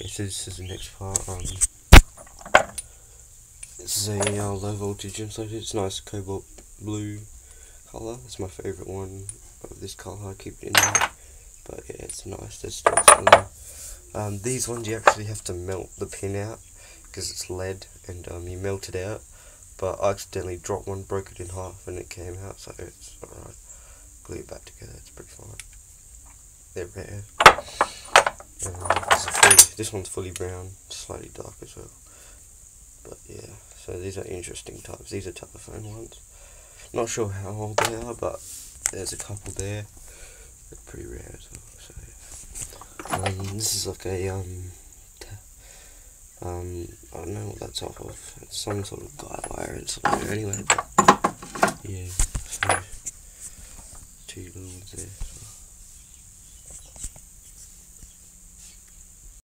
Okay, so this is the next part. Um, this is a uh, low voltage insulator. It's nice cobalt blue colour. It's my favourite one of this colour. I keep it in there. But yeah, it's nice. Still um, These ones you actually have to melt the pin out because it's lead and um, you melt it out. But I accidentally dropped one, broke it in half, and it came out. So it's alright. Glue it back together. It's pretty fine. They're rare. Um, this, one's fully brown, slightly dark as well. But yeah, so these are interesting types. These are telephone ones. Not sure how old they are, but there's a couple there. They're pretty rare as well. So yeah. Um, this is like a um, um, I don't know what that's off of. It's some sort of guy wire insulator anyway. But yeah, so two little there.